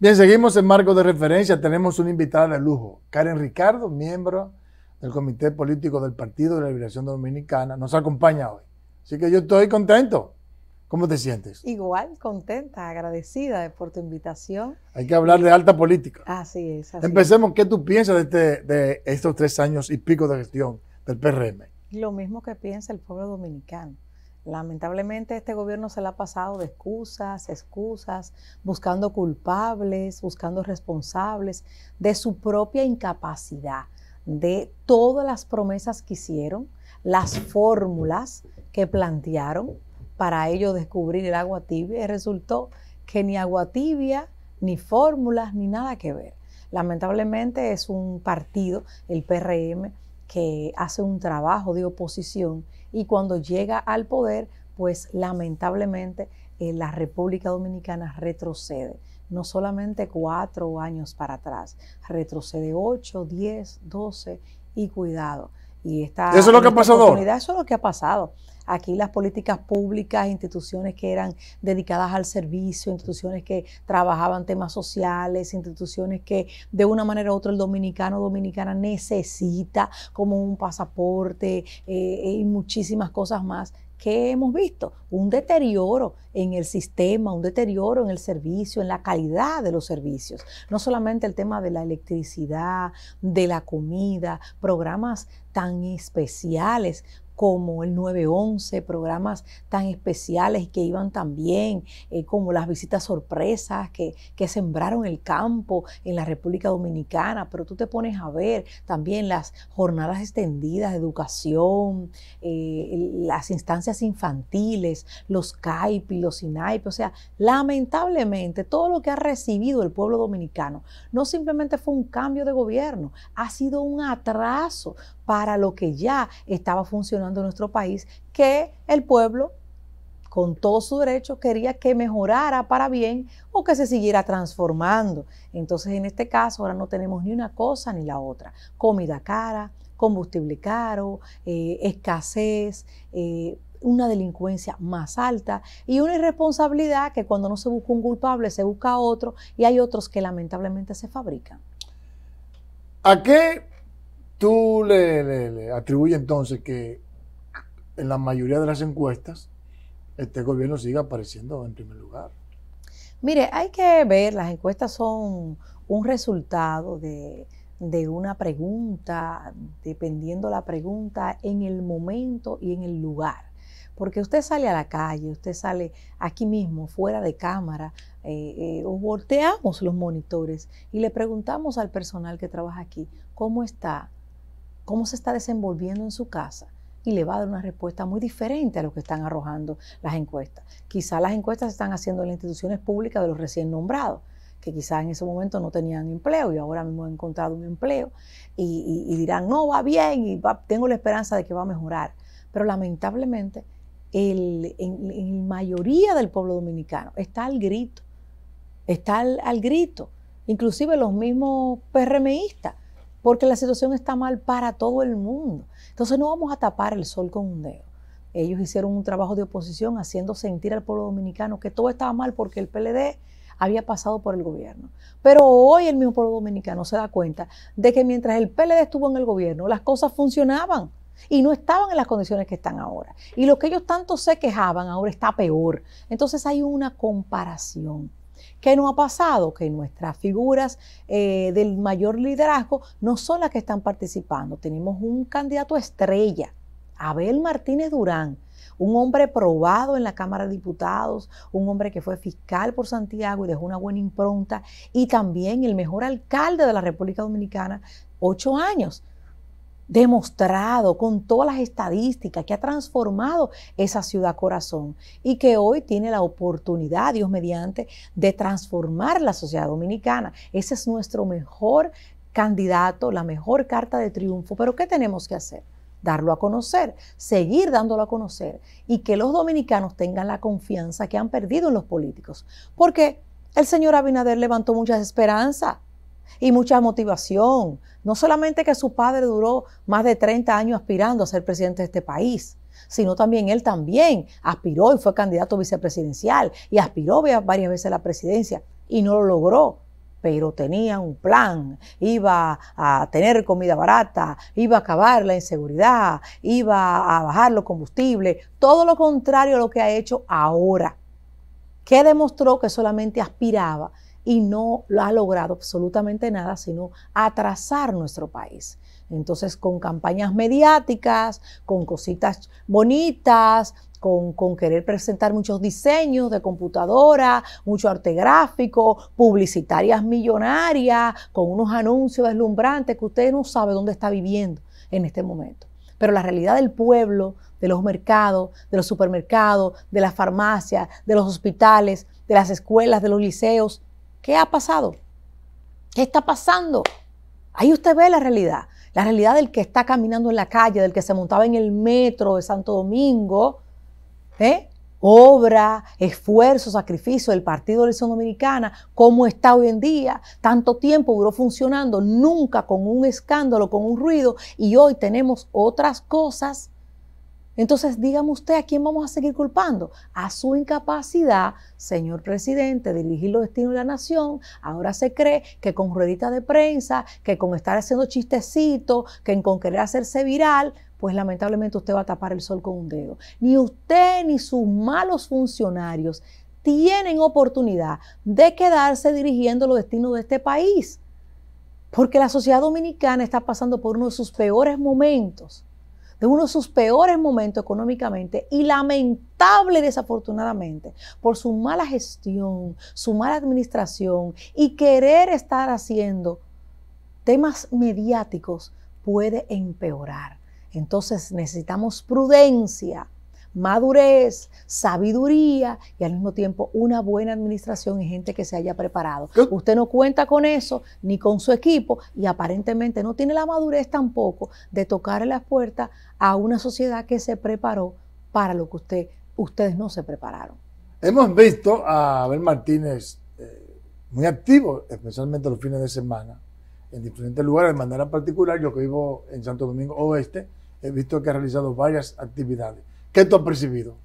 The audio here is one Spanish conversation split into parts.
Bien, seguimos en marco de referencia. Tenemos una invitada de lujo, Karen Ricardo, miembro del Comité Político del Partido de la Liberación Dominicana. Nos acompaña hoy. Así que yo estoy contento. ¿Cómo te sientes? Igual, contenta, agradecida por tu invitación. Hay que hablar de alta política. Así es. Así Empecemos. ¿Qué tú piensas de, este, de estos tres años y pico de gestión del PRM? Lo mismo que piensa el pueblo dominicano. Lamentablemente este gobierno se le ha pasado de excusas, excusas, buscando culpables, buscando responsables de su propia incapacidad, de todas las promesas que hicieron, las fórmulas que plantearon para ello descubrir el agua tibia y resultó que ni agua tibia, ni fórmulas, ni nada que ver. Lamentablemente es un partido, el PRM, que hace un trabajo de oposición y cuando llega al poder, pues lamentablemente eh, la República Dominicana retrocede, no solamente cuatro años para atrás, retrocede ocho, diez, doce y cuidado. Y esta, eso es lo que ha pasado. Eso es lo que ha pasado. Aquí las políticas públicas, instituciones que eran dedicadas al servicio, instituciones que trabajaban temas sociales, instituciones que de una manera u otra el dominicano o dominicana necesita como un pasaporte eh, y muchísimas cosas más ¿qué hemos visto? Un deterioro en el sistema, un deterioro en el servicio, en la calidad de los servicios. No solamente el tema de la electricidad, de la comida, programas tan especiales como el 911, programas tan especiales que iban también, eh, como las visitas sorpresas que, que, sembraron el campo en la República Dominicana, pero tú te pones a ver también las jornadas extendidas de educación, eh, las instancias infantiles, los CAIP y los INAIP, o sea, lamentablemente todo lo que ha recibido el pueblo dominicano no simplemente fue un cambio de gobierno, ha sido un atraso para lo que ya estaba funcionando en nuestro país, que el pueblo, con todo su derecho, quería que mejorara para bien o que se siguiera transformando. Entonces, en este caso, ahora no tenemos ni una cosa ni la otra. Comida cara, combustible caro, eh, escasez, eh, una delincuencia más alta y una irresponsabilidad que cuando no se busca un culpable se busca otro y hay otros que lamentablemente se fabrican. ¿A qué Tú le, atribuyes entonces que en la mayoría de las encuestas este gobierno siga apareciendo en primer lugar. Mire, hay que ver, las encuestas son un resultado de, de una pregunta, dependiendo la pregunta, en el momento y en el lugar. Porque usted sale a la calle, usted sale aquí mismo, fuera de cámara, eh, eh, volteamos los monitores y le preguntamos al personal que trabaja aquí, ¿cómo está? Cómo se está desenvolviendo en su casa y le va a dar una respuesta muy diferente a lo que están arrojando las encuestas. Quizás las encuestas se están haciendo en las instituciones públicas de los recién nombrados, que quizás en ese momento no tenían empleo y ahora mismo han encontrado un empleo y, dirán, no, va bien y tengo la esperanza de que va a mejorar. Pero lamentablemente, el, en, la mayoría del pueblo dominicano está al grito, está al, al grito. Inclusive los mismos PRMistas porque la situación está mal para todo el mundo. Entonces no vamos a tapar el sol con un dedo. Ellos hicieron un trabajo de oposición haciendo sentir al pueblo dominicano que todo estaba mal porque el PLD había pasado por el gobierno. Pero hoy el mismo pueblo dominicano se da cuenta de que mientras el PLD estuvo en el gobierno, las cosas funcionaban y no estaban en las condiciones que están ahora. Y lo que ellos tanto se quejaban ahora está peor. Entonces hay una comparación. ¿Qué nos ha pasado? Que nuestras figuras eh, del mayor liderazgo no son las que están participando. Tenemos un candidato estrella, Abel Martínez Durán, un hombre probado en la Cámara de Diputados, un hombre que fue fiscal por Santiago y dejó una buena impronta, y también el mejor alcalde de la República Dominicana, ocho años demostrado con todas las estadísticas que ha transformado esa ciudad corazón y que hoy tiene la oportunidad, Dios mediante, de transformar la sociedad dominicana. Ese es nuestro mejor candidato, la mejor carta de triunfo. Pero ¿qué tenemos que hacer? Darlo a conocer, seguir dándolo a conocer y que los dominicanos tengan la confianza que han perdido en los políticos. Porque el señor Abinader levantó muchas esperanzas y mucha motivación. No solamente que su padre duró más de 30 años aspirando a ser presidente de este país, sino también él también aspiró y fue candidato vicepresidencial y aspiró varias veces a la presidencia y no lo logró. pero tenía un plan, iba a tener comida barata, iba a acabar la inseguridad, iba a bajar los combustibles, todo lo contrario a lo que ha hecho ahora, que demostró que solamente aspiraba y no ha logrado absolutamente nada, sino atrasar nuestro país. Entonces, con campañas mediáticas, con cositas bonitas, con, querer presentar muchos diseños de computadora, mucho arte gráfico, publicitarias millonarias, con unos anuncios deslumbrantes que usted no sabe dónde está viviendo en este momento. Pero la realidad del pueblo, de los mercados, de los supermercados, de las farmacias, de los hospitales, de las escuelas, de los liceos, ¿qué ha pasado? ¿Qué está pasando? Ahí usted ve la realidad. La realidad del que está caminando en la calle, del que se montaba en el metro de Santo Domingo, ¿eh? obra, esfuerzo, sacrificio del Partido de la Elección Dominicana, cómo está hoy en día. Tanto tiempo duró funcionando, nunca con un escándalo, con un ruido, y hoy tenemos otras cosas. Entonces, dígame usted a quién vamos a seguir culpando. A su incapacidad, señor presidente, de dirigir los destinos de la nación. Ahora se cree que con rueditas de prensa, que con estar haciendo chistecitos, que con querer hacerse viral, pues lamentablemente usted va a tapar el sol con un dedo. Ni usted ni sus malos funcionarios tienen oportunidad de quedarse dirigiendo los destinos de este país. Porque la sociedad dominicana está pasando por uno de sus peores momentos, de uno de sus peores momentos económicamente y lamentable desafortunadamente por su mala gestión, su mala administración y querer estar haciendo temas mediáticos puede empeorar. Entonces necesitamos prudencia, madurez, sabiduría y al mismo tiempo una buena administración y gente que se haya preparado. Usted no cuenta con eso ni con su equipo y aparentemente no tiene la madurez tampoco de tocar las puertas a una sociedad que se preparó para lo que usted, ustedes no se prepararon. Hemos visto a Abel Martínez eh, muy activo, especialmente los fines de semana, en diferentes lugares de manera particular. Yo que vivo en Santo Domingo Oeste, he visto que ha realizado varias actividades. ¿Qué tú has percibido?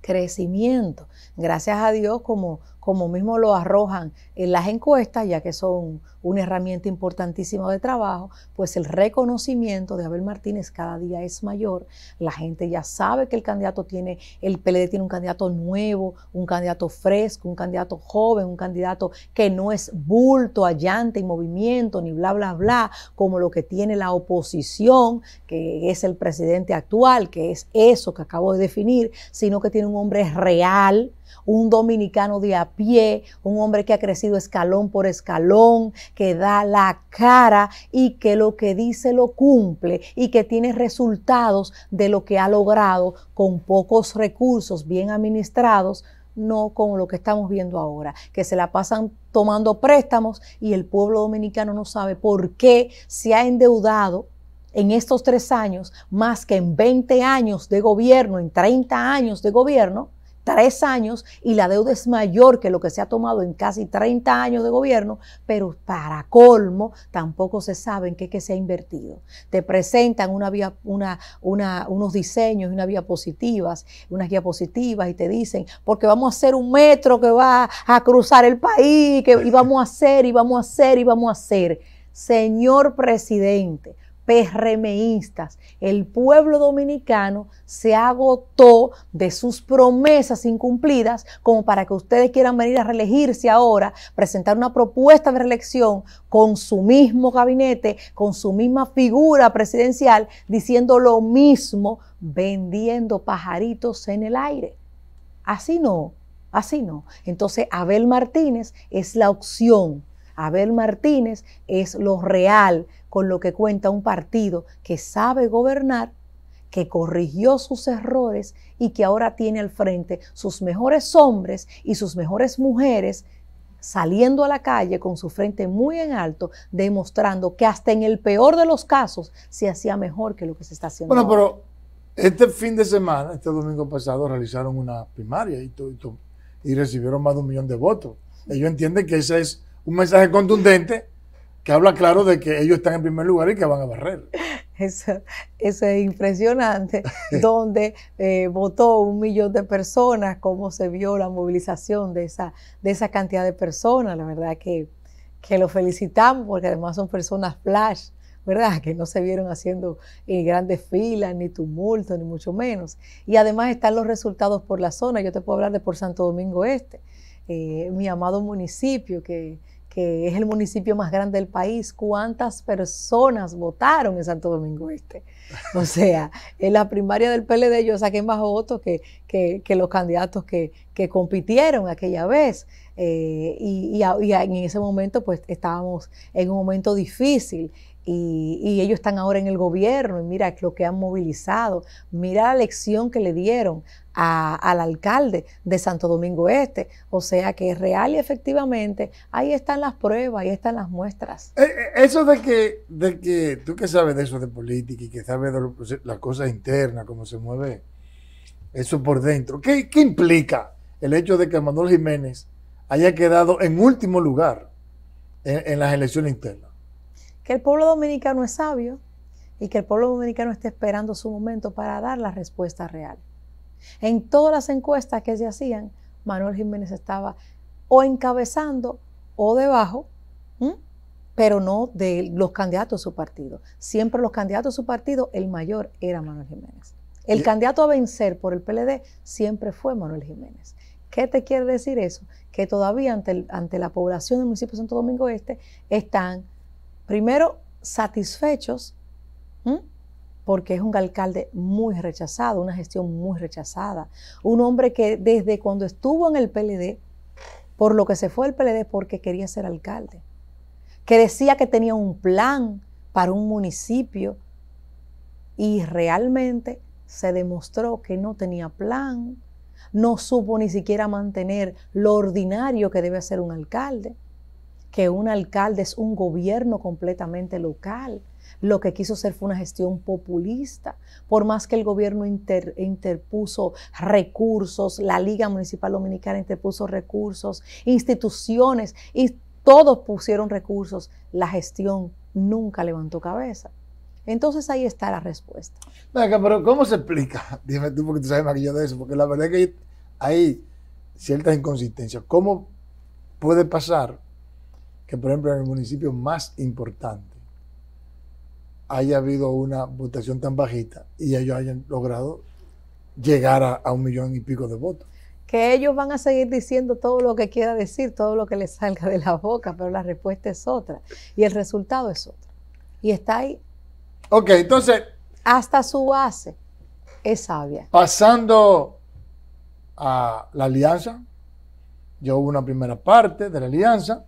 Crecimiento. Gracias a Dios, como, como mismo lo arrojan en las encuestas, ya que son una herramienta importantísima de trabajo, pues el reconocimiento de Abel Martínez cada día es mayor. La gente ya sabe que el candidato tiene, el PLD tiene un candidato nuevo, un candidato fresco, un candidato joven, un candidato que no es bulto, allante y movimiento, ni bla, bla, bla, como lo que tiene la oposición, que es el presidente actual, que es eso que acabo de definir, sino que tiene un hombre real, un dominicano de a pie, un hombre que ha crecido escalón por escalón, que da la cara y que lo que dice lo cumple y que tiene resultados de lo que ha logrado con pocos recursos bien administrados no con lo que estamos viendo ahora, que se la pasan tomando préstamos y el pueblo dominicano no sabe por qué se ha endeudado en estos tres años más que en 20 años de gobierno, en 30 años de gobierno, tres años y la deuda es mayor que lo que se ha tomado en casi 30 años de gobierno, pero para colmo tampoco se sabe en qué, se ha invertido. Te presentan una vía, una, una, unos diseños unas diapositivas, unas diapositivas y te dicen, porque vamos a hacer un metro que va a cruzar el país, que, y vamos a hacer, y vamos a hacer, y vamos a hacer. Señor presidente, PRMistas, el pueblo dominicano se agotó de sus promesas incumplidas como para que ustedes quieran venir a reelegirse ahora, presentar una propuesta de reelección con su mismo gabinete, con su misma figura presidencial, diciendo lo mismo, vendiendo pajaritos en el aire. Así no, así no. Entonces Abel Martínez es la opción. Abel Martínez es lo real con lo que cuenta un partido que sabe gobernar, que corrigió sus errores y que ahora tiene al frente sus mejores hombres y sus mejores mujeres saliendo a la calle con su frente muy en alto, demostrando que hasta en el peor de los casos se hacía mejor que lo que se está haciendo. Bueno, pero este fin de semana, este domingo pasado, realizaron una primaria y, y recibieron más de un millón de votos. Ellos entienden que ese es un mensaje contundente que habla claro de que ellos están en primer lugar y que van a barrer. Eso, es impresionante, donde eh, votó un millón de personas, cómo se vio la movilización de esa, de esa cantidad de personas. La verdad que, que lo felicitamos porque además son personas flash, ¿verdad? Que no se vieron haciendo eh, grandes filas, ni tumultos, ni mucho menos. Y además están los resultados por la zona. Yo te puedo hablar de por Santo Domingo Este, eh, mi amado municipio, que, que es el municipio más grande del país. ¿Cuántas personas votaron en Santo Domingo Este? O sea, en la primaria del PLD yo saqué más votos que, que, los candidatos que, que, compitieron aquella vez. Eh, y, y, en ese momento pues estábamos en un momento difícil. Y, ellos están ahora en el gobierno y mira lo que han movilizado, mira la lección que le dieron al alcalde de Santo Domingo Este. O sea que real y efectivamente ahí están las pruebas, ahí están las muestras. Eh, eh, eso de que, de que tú que sabes de eso de política y que sabes de pues, las cosas internas, cómo se mueve eso por dentro, ¿qué, ¿qué implica el hecho de que Manuel Jiménez haya quedado en último lugar en las elecciones internas? Que el pueblo dominicano es sabio y que el pueblo dominicano está esperando su momento para dar la respuesta real. En todas las encuestas que se hacían, Manuel Jiménez estaba o encabezando o debajo, pero no de los candidatos de su partido. Siempre los candidatos de su partido, el mayor era Manuel Jiménez. El candidato a vencer por el PLD siempre fue Manuel Jiménez. ¿Qué te quiere decir eso? Que todavía ante, ante la población del municipio de Santo Domingo Este están primero, satisfechos, porque es un alcalde muy rechazado, una gestión muy rechazada, un hombre que desde cuando estuvo en el PLD, por lo que se fue al PLD porque quería ser alcalde, que decía que tenía un plan para un municipio y realmente se demostró que no tenía plan, no supo ni siquiera mantener lo ordinario que debe hacer un alcalde que un alcalde es un gobierno completamente local. Lo que quiso hacer fue una gestión populista, por más que el gobierno interpuso recursos, la Liga Municipal Dominicana interpuso recursos, instituciones, y todos pusieron recursos, la gestión nunca levantó cabeza. Entonces ahí está la respuesta. Pero ¿cómo se explica? Dime tú porque tú sabes más que yo de eso, porque la verdad es que hay ciertas inconsistencias. ¿Cómo puede pasar que, por ejemplo, en el municipio más importante haya habido una votación tan bajita y ellos hayan logrado llegar a, un millón y pico de votos. Que ellos van a seguir diciendo todo lo que quiera decir, todo lo que les salga de la boca, pero la respuesta es otra y el resultado es otro. Y está ahí. Ok, entonces. Hasta su base es sabia. Pasando a la alianza, ya hubo una primera parte de la alianza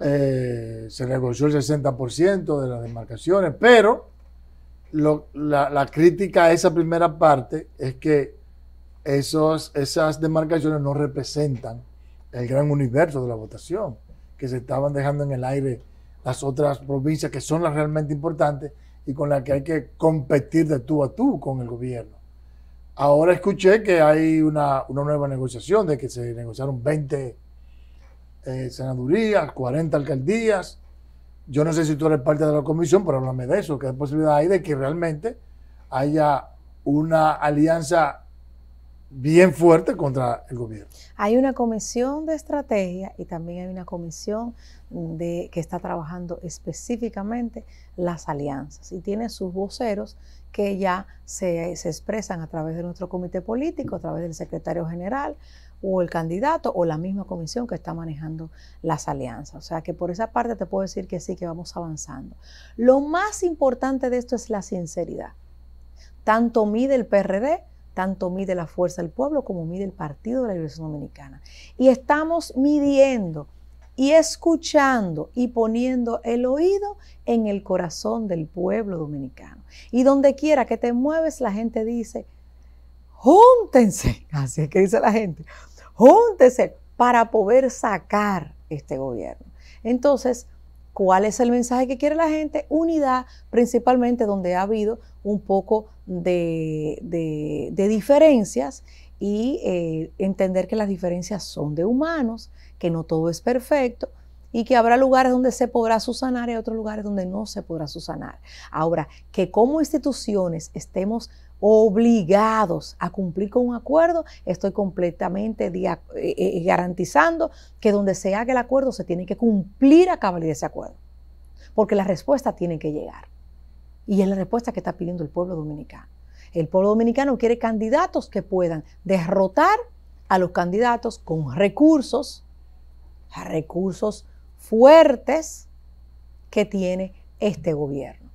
eh, se negoció el 60% de las demarcaciones, pero la, crítica a esa primera parte es que esos, esas demarcaciones no representan el gran universo de la votación, que se estaban dejando en el aire las otras provincias que son las realmente importantes y con las que hay que competir de tú a tú con el gobierno. Ahora escuché que hay una, una nueva negociación, de que se negociaron 20 eh, senadurías, 40 alcaldías. Yo no sé si tú eres parte de la comisión, pero háblame de eso, que hay posibilidad hay de que realmente haya una alianza bien fuerte contra el gobierno. Hay una comisión de estrategia y también hay una comisión de, que está trabajando específicamente las alianzas y tiene sus voceros que ya se expresan a través de nuestro comité político, a través del secretario general, o el candidato o la misma comisión que está manejando las alianzas. O sea que por esa parte te puedo decir que sí, que vamos avanzando. Lo más importante de esto es la sinceridad. Tanto mide el PRD, tanto mide la Fuerza del Pueblo como mide el Partido de la Liberación Dominicana. Y estamos midiendo y escuchando y poniendo el oído en el corazón del pueblo dominicano. Y donde quiera que te mueves, la gente dice, júntense, así es que dice la gente, júntense para poder sacar este gobierno. Entonces, ¿cuál es el mensaje que quiere la gente? Unidad, principalmente donde ha habido un poco de, diferencias y eh, entender que las diferencias son de humanos, que no todo es perfecto y que habrá lugares donde se podrá susanar y otros lugares donde no se podrá susanar. Ahora, que como instituciones estemos obligados a cumplir con un acuerdo, estoy completamente eh, eh, garantizando que donde se haga el acuerdo se tiene que cumplir a cabalidad ese acuerdo. Porque la respuesta tiene que llegar. Y es la respuesta que está pidiendo el pueblo dominicano. El pueblo dominicano quiere candidatos que puedan derrotar a los candidatos con recursos, recursos fuertes que tiene este gobierno.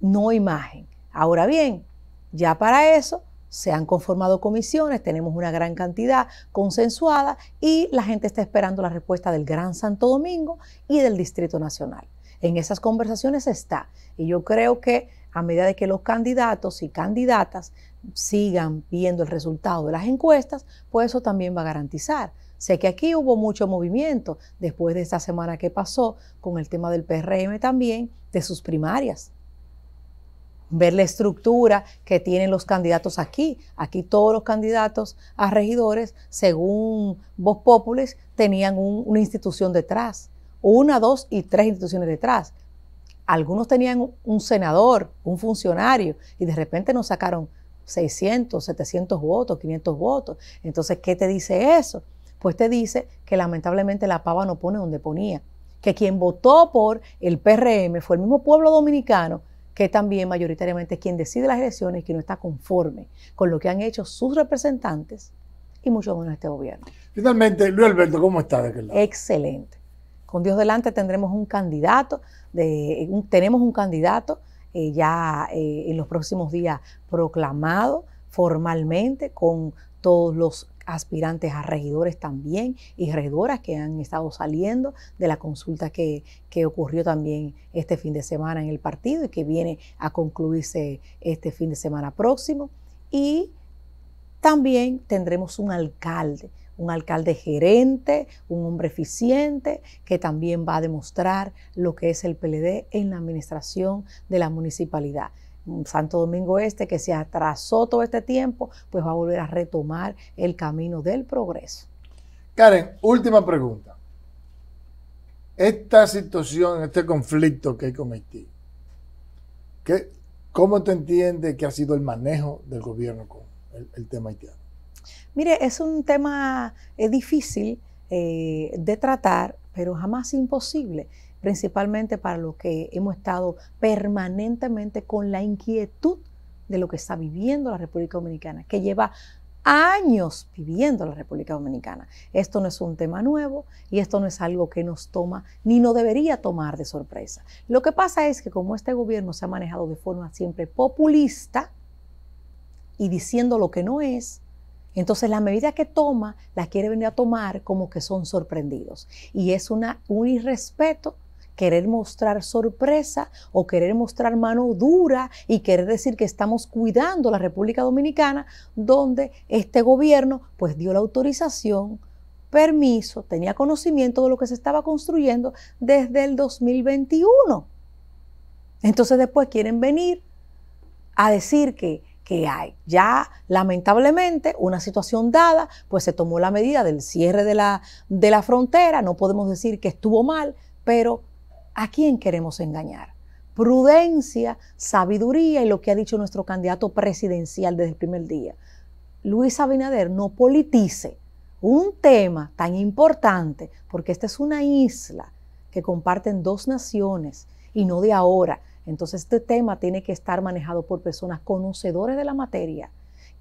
No imagen. Ahora bien, ya para eso se han conformado comisiones, tenemos una gran cantidad consensuada y la gente está esperando la respuesta del Gran Santo Domingo y del Distrito Nacional. En esas conversaciones está. Y yo creo que a medida de que los candidatos y candidatas sigan viendo el resultado de las encuestas, pues eso también va a garantizar. Sé que aquí hubo mucho movimiento después de esta semana que pasó con el tema del PRM también, de sus primarias ver la estructura que tienen los candidatos aquí. Aquí todos los candidatos a regidores, según Voz Populis, tenían una institución detrás, una, dos y tres instituciones detrás. Algunos tenían un senador, un funcionario, y de repente nos sacaron 600, 700 votos, 500 votos. Entonces, ¿qué te dice eso? Pues te dice que lamentablemente la pava no pone donde ponía, que quien votó por el PRM fue el mismo pueblo dominicano que también mayoritariamente es quien decide las elecciones y que no está conforme con lo que han hecho sus representantes y mucho menos este gobierno. Finalmente, Luis Alberto, ¿cómo está de aquel lado? Excelente. Con Dios delante tendremos un candidato, de, tenemos un candidato eh, ya eh, en los próximos días proclamado formalmente con todos los aspirantes a regidores también y regidoras que han estado saliendo de la consulta que, ocurrió también este fin de semana en el partido y que viene a concluirse este fin de semana próximo. Y también tendremos un alcalde, un alcalde gerente, un hombre eficiente, que también va a demostrar lo que es el PLD en la administración de la municipalidad. Santo Domingo Este, que se atrasó todo este tiempo, pues va a volver a retomar el camino del progreso. Karen, última pregunta. Esta situación, este conflicto que hay con Haití, ¿cómo te entiendes que ha sido el manejo del gobierno con el, tema haitiano? Mire, es un tema difícil eh, de tratar, pero jamás imposible principalmente para los que hemos estado permanentemente con la inquietud de lo que está viviendo la República Dominicana, que lleva años viviendo la República Dominicana. Esto no es un tema nuevo y esto no es algo que nos toma ni nos debería tomar de sorpresa. Lo que pasa es que como este gobierno se ha manejado de forma siempre populista y diciendo lo que no es, entonces la medida que toma la quiere venir a tomar como que son sorprendidos. Y es una, un irrespeto querer mostrar sorpresa o querer mostrar mano dura y querer decir que estamos cuidando la República Dominicana, donde este gobierno pues dio la autorización, permiso, tenía conocimiento de lo que se estaba construyendo desde el 2021. Entonces después quieren venir a decir que que hay. Ya lamentablemente una situación dada, pues se tomó la medida del cierre de la, de la frontera, no podemos decir que estuvo mal, pero ¿A quién queremos engañar? Prudencia, sabiduría y lo que ha dicho nuestro candidato presidencial desde el primer día. Luis Abinader no politice un tema tan importante, porque esta es una isla que comparten dos naciones y no de ahora. Entonces este tema tiene que estar manejado por personas conocedores de la materia,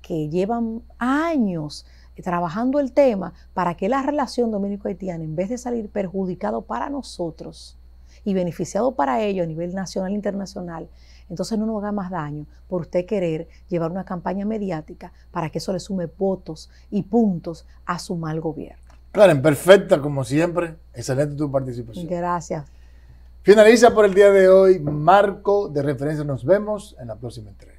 que llevan años trabajando el tema para que la relación dominico-haitiana, en vez de salir perjudicado para nosotros, y beneficiado para ello a nivel nacional e internacional, entonces no nos haga más daño por usted querer llevar una campaña mediática para que eso le sume votos y puntos a su mal gobierno. Claro, perfecta como siempre. Excelente tu participación. Gracias. Finaliza por el día de hoy Marco de referencia. Nos vemos en la próxima entrega.